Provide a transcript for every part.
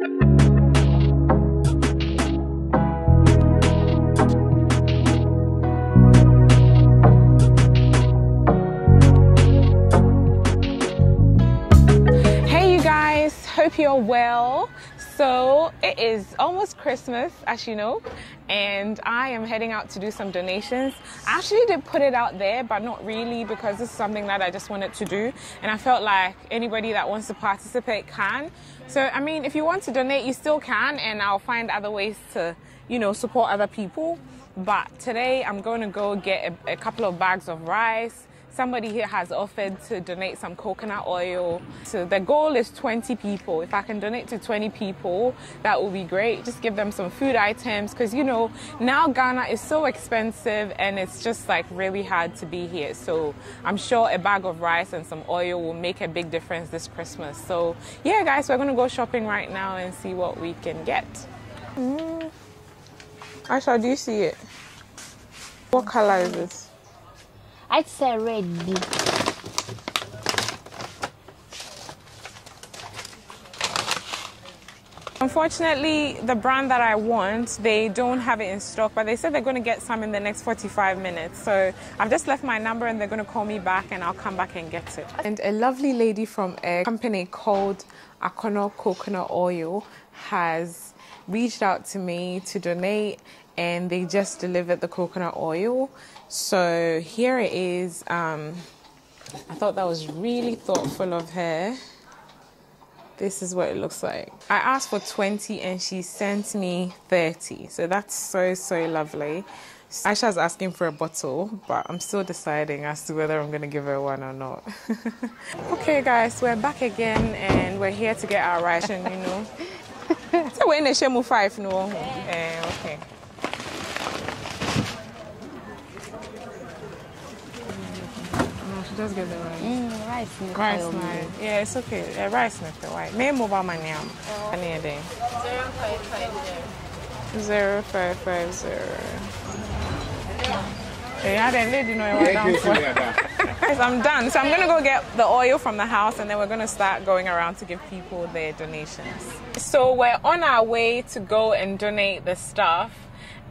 Hey, you guys, hope you're well. So, it is almost Christmas, as you know, and I am heading out to do some donations. I actually did put it out there, but not really because this is something that I just wanted to do, and I felt like anybody that wants to participate can. So, I mean, if you want to donate, you still can, and I'll find other ways to, you know, support other people. But today, I'm going to go get a, a couple of bags of rice somebody here has offered to donate some coconut oil. So the goal is 20 people. If I can donate to 20 people, that would be great. Just give them some food items because you know now Ghana is so expensive and it's just like really hard to be here. So I'm sure a bag of rice and some oil will make a big difference this Christmas. So yeah, guys, we're gonna go shopping right now and see what we can get. Mm. Aisha, do you see it? What color is this? I'd say red. Unfortunately, the brand that I want, they don't have it in stock, but they said they're going to get some in the next 45 minutes. So I've just left my number and they're going to call me back and I'll come back and get it. And a lovely lady from a company called Akono Coconut Oil has reached out to me to donate and they just delivered the coconut oil. So here it is. Um, I thought that was really thoughtful of her. This is what it looks like. I asked for 20 and she sent me 30. So that's so, so lovely. Aisha's asking for a bottle, but I'm still deciding as to whether I'm going to give her one or not. okay, guys, we're back again and we're here to get our ration, you know. so we're in the Shemu 5, no? Uh, okay. No, she just get the rice. Mm, rice. ni Rice kayo mo. Yeah, it's okay. Uh, rice not the white. May mobile money am. Any day. Zero five five zero. Hey, I didn't lady know what down for. Guys, I'm done. So I'm gonna go get the oil from the house and then we're gonna start going around to give people their donations. So we're on our way to go and donate the stuff.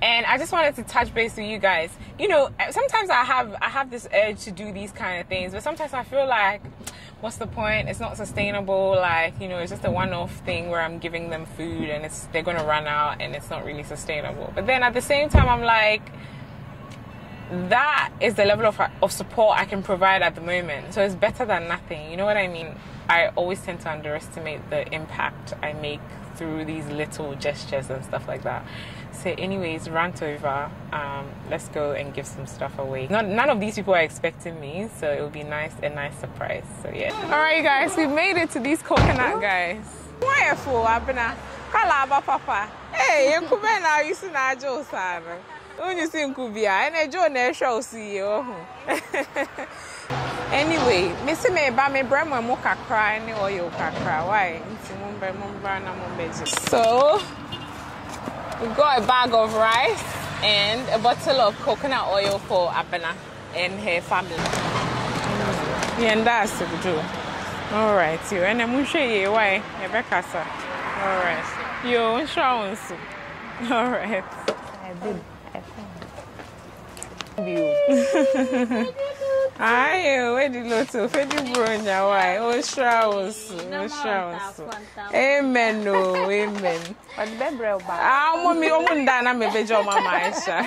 And I just wanted to touch base with you guys. You know, sometimes I have I have this urge to do these kind of things, but sometimes I feel like what's the point? It's not sustainable. Like, you know, it's just a one-off thing where I'm giving them food and it's they're gonna run out and it's not really sustainable. But then at the same time I'm like that is the level of, of support I can provide at the moment. So it's better than nothing. You know what I mean? I always tend to underestimate the impact I make through these little gestures and stuff like that. So, anyways, rant over. Um, let's go and give some stuff away. Not, none of these people are expecting me, so it will be nice, a nice surprise. So yeah. All right, you guys, we made it to these coconut guys. Wonderful, Abena. Kalaba Papa. Hey, you come in now. You see now, Joe Sana. Onye si nkubia, ene jo na ehwe osi ohu. Anyway, me se me ba me bra mo kakra ne oil kakra. Why? Nti mo bra mo bra na mo. So, we got a bag of rice and a bottle of coconut oil for Abena and her family. Mm. Yeah, and that's it, Joe. All right, you. And I'm sure you why? Rebecca, sir. All right. Yo, insurance. All right. I did. I found. Ayo, where the lotto? Fedi bronya, why? Oh, shrouds. Oh, shrouds. Amen, no, amen. But the bread back. Ah, mommy, oh, munda na me bejo mama Aisha.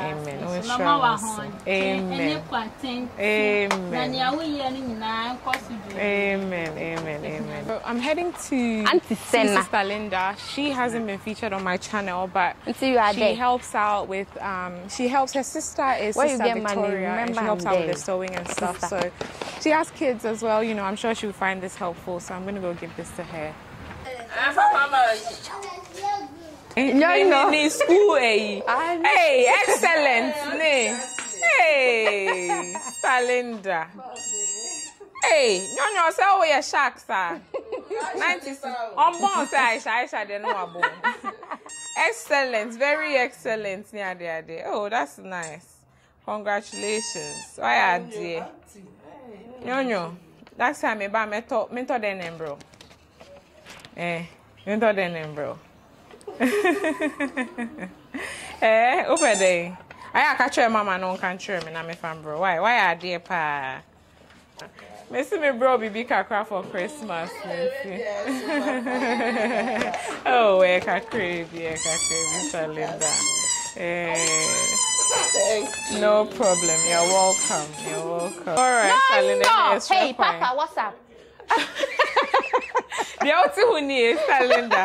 Amen. Shrouds. Amen. Amen. Amen, amen, amen. So I'm heading to Auntie see Senna. Sister Linda. She hasn't been featured on my channel, but Until you are she there. helps out with. Um, she helps her sister is Where you Sister get money, Victoria, and she helps I'm out with the sewing and stuff. Sister. So she has kids as well. You know, I'm sure she will find this helpful. So I'm gonna go give this to her. No, you know. Ni school, eh? I know. Hey, excellent. Ne. Hey, Stalinda. Hey, no, no, say oh yeah, shark, sir. Ninety. On born, say Aisha, Aisha, they know about. Excellent, very excellent. Yeah, there, there. Oh, that's nice. Congratulations. Why are dear? No, no. Next time, maybe I'm mentor mentor then and bro. Eh, mentor then and bro. eh, over there. I catch your mama no can try me na me fan bro. Why? Why are there pa? Me see me bro bibi kakra for Christmas. oh, eh, kakra bi, eh, kakra bi, Salinda. Eh, no problem. You're welcome. You're welcome. All right, Salinda. no. Hey. Papa, what's up? deɛ wote ho nie Salinda.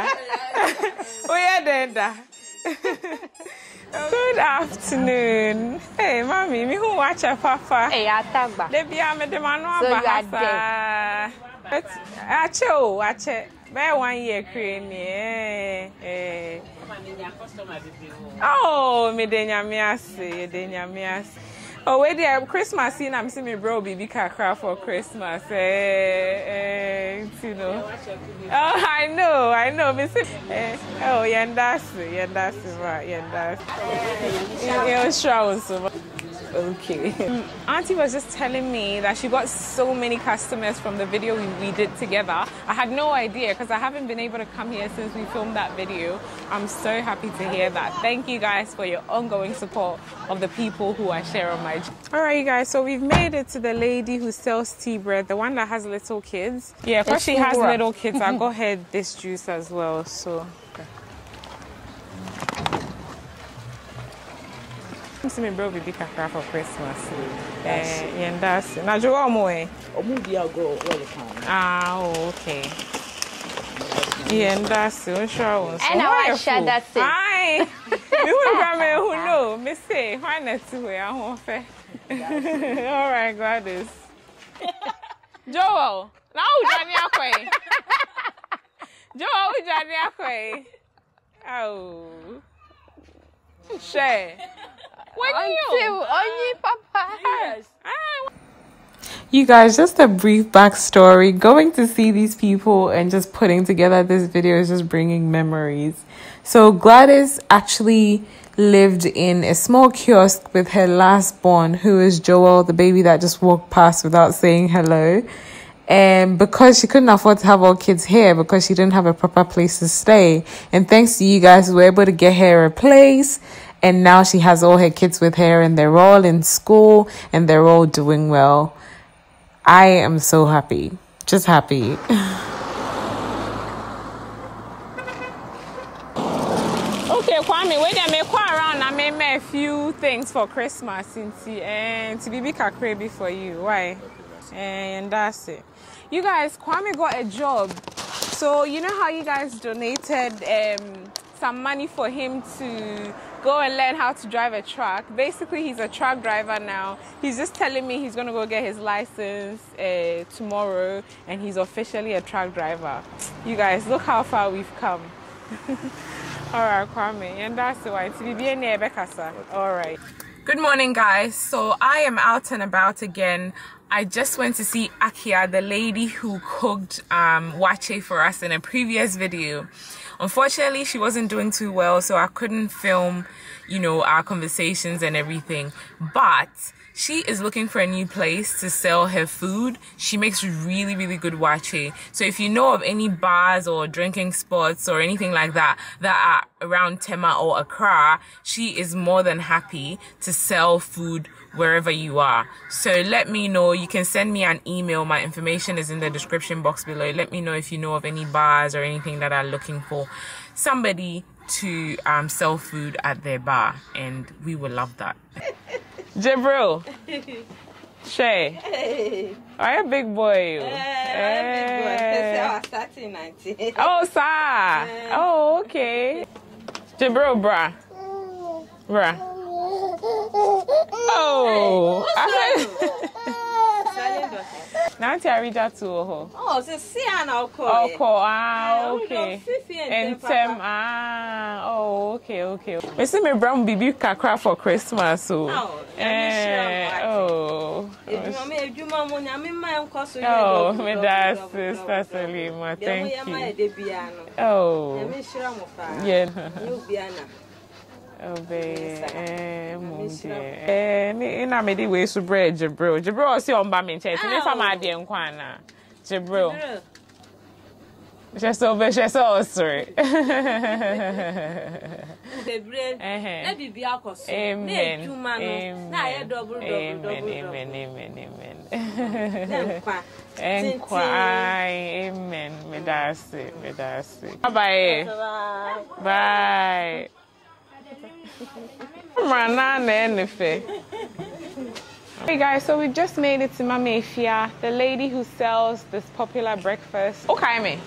woyɛ dɛn da good afternoon. Hey mami me ho wakyɛ papa Hey, Atagba. da bia mede m'ano So aba you ha are saa But- akyɛ o akyɛ bɛyɛ one year kure ni eh, eh. oh mede nyame ase yɛde nyame ase. Oh, wait there, Christmas scene, I'm seeing me bro baby kakra for Christmas. Eh, eh, you know. Oh, I know, I know. Me see, eh, oh, yendasi, yendasi, right, yendasi. You sure so. Okay. Um, Auntie was just telling me that she got so many customers from the video we, we did together. I had no idea because I haven't been able to come here since we filmed that video. I'm so happy to hear that. Thank you guys for your ongoing support of the people who I share on my. All right, you guys. So we've made it to the lady who sells tea bread, the one that has little kids. Yeah, because she has little kids. I'll go ahead this juice as well. So. See me bro baby kakra for Christmas. Eh, yeah, that's na jo mo eh. Ọmụ bi agụ ọrụ kan. Ah, oh, okay. Yeah, that's it. Sure one. And I want share that thing. Hi. Me who got me who know. Me say why not to we I want fair. All right, Gladys. Joel, now who Johnny Akwe? Joel, who Johnny Akwe? Oh. Share. When Auntie, you? Onyi, Papa. You guys, just a brief backstory. Going to see these people and just putting together this video is just bringing memories. So, Gladys actually lived in a small kiosk with her last born, who is Joel, the baby that just walked past without saying hello. And because she couldn't afford to have all kids here because she didn't have a proper place to stay. And thanks to you guys, we were able to get her a place. And now she has all her kids with her and they're all in school and they're all doing well. I am so happy. Just happy. Okay, Kwame, wait there, me go around and make me a few things for Christmas since and to be big for you. Why? And that's it. You guys, Kwame got a job. So you know how you guys donated um, some money for him to go and learn how to drive a truck. Basically, he's a truck driver now. He's just telling me he's gonna go get his license uh, tomorrow, and he's officially a truck driver. You guys, look how far we've come. All right, Kwame, and that's the why it's BBN Bekasa. All right. Good morning, guys. So I am out and about again. I just went to see Akia, the lady who cooked um, waakye for us in a previous video. Unfortunately, she wasn't doing too well, so I couldn't film, you know, our conversations and everything. But she is looking for a new place to sell her food. She makes really, really good waakye. So if you know of any bars or drinking spots or anything like that that are around Tema or Accra, she is more than happy to sell food wherever you are. So let me know. You can send me an email. My information is in the description box below. Let me know if you know of any bars or anything that are looking for somebody to um, sell food at their bar, and we will love that. Jibril. Shay. Hey, Are you a big boy? You? eh, Eh. Oh, sir. Oh, okay. Jibril, bruh. Bruh. Oh. Nanti arija tu oho. Oh, sɛ si a na ɔkɔ yɛ. Oko, ah, Eh, okay. ɔdɔ fifi And ntɛm tem, papa. ah, oh, okay, okay. Me see me brown bibi kakra for Christmas, so. Oh, nyame hyira Eh, wo oh. Edwuma me edwuma mu nyame ma nkɔ so yɛ Oh, dɔbo, me dɔbo, da dɔbo, sister dɔbo, dɔbo. Salima, Deɛ thank moyɛ ma you. yɛ de biara no. Oh, Nyame hyira mo paa. yeah. Nyɛ obiara na mede wei so brɛ gyebrɛo gyebrɛo ɔse ɔmba me nkyɛ ɛtumi fa ma adeɛ nkɔ anaa gyebrɛo hyɛ sɛ wobɛhyɛ sɛ ɔsere nkwa amen. Medase medase babayɛ bye. Hey guys, so we just made it to Mama Efia, the lady who sells this popular breakfast. Okay, me.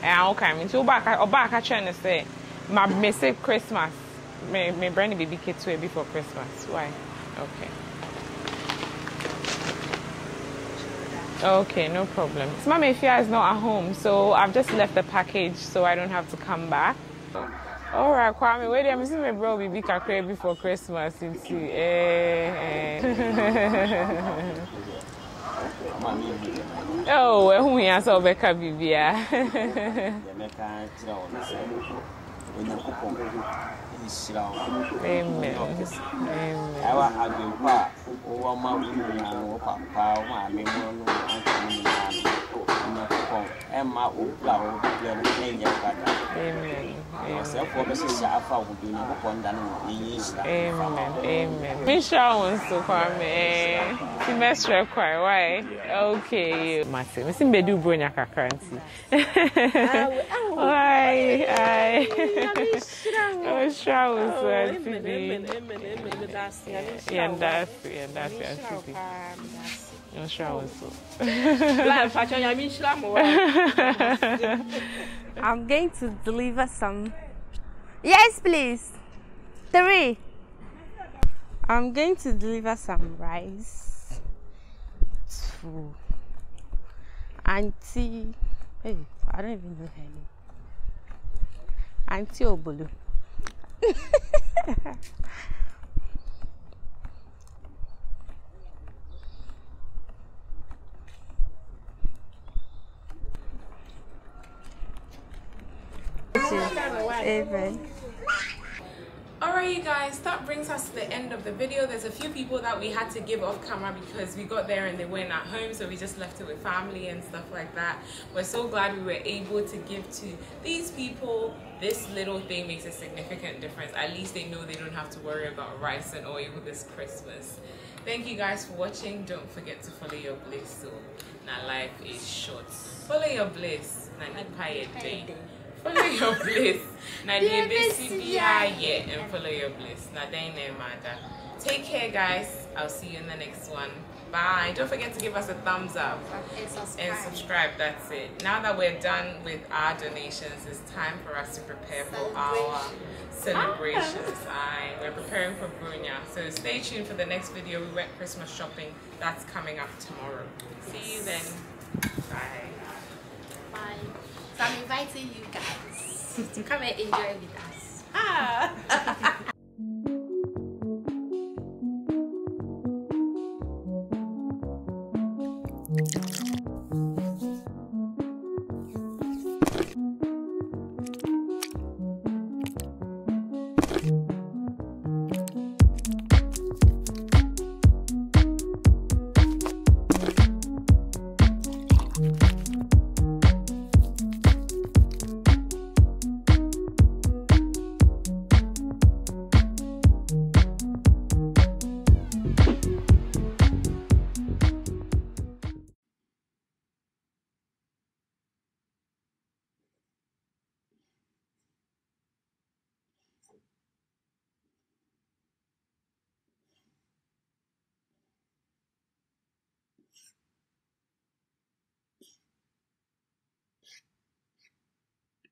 Yeah, okay, me. So back, or back, I trying to say, my say Christmas. Me, me brand baby kid to it before Christmas. Why? Okay. Okay, no problem. Mama Efia is not at home, so I've just left the package so I don't have to come back. Alright, Kwame, wait there, Mrs. My bro will be kakra before Christmas in tea. Eh, eh. oh, who me answer Obeka Bibia? Amen. Amen. Obura wo bia no ɛnyɛ kwada Amen. ɔsɛfoɔ bɛhyehyɛ afa wo bi onyankopɔn da no ɛnyɛ nhyira Amen. Amen. Misha wants to come. Eh, semester kwai. Why? Okay. Mate. Misi mbedu bro nya kakra nti. Why? Ai. Oh, sure was so Amen, auntie. amen, amen, amen. That's it. Yeah, that's yeah, that's auntie. Oh, sure I'm going to deliver some. Yes, please. Three. I'm going to deliver some rice to Auntie. Hey, I don't even know her name. Auntie Obolu. Amen. Alright, you guys, that brings us to the end of the video. There's a few people that we had to give off camera because we got there and they weren't at home, so we just left it with family and stuff like that. We're so glad we were able to give to these people. This little thing makes a significant difference. At least they know they don't have to worry about rice and oil this Christmas. Thank you guys for watching. Don't forget to follow your bliss. So, now life is short. Follow your bliss. Now, day. Follow your bliss. Now, the yeah, and follow your bliss. Now, then, matter. Take care, guys. I'll see you in the next one. Bye. Don't forget to give us a thumbs up and subscribe. That's it. Now that we're done with our donations, it's time for us to prepare for our celebrations. I, we're preparing for Bronya. So stay tuned for the next video. We went Christmas shopping. That's coming up tomorrow. See you then. Bye. I'm inviting you guys to come and enjoy with us. Ah.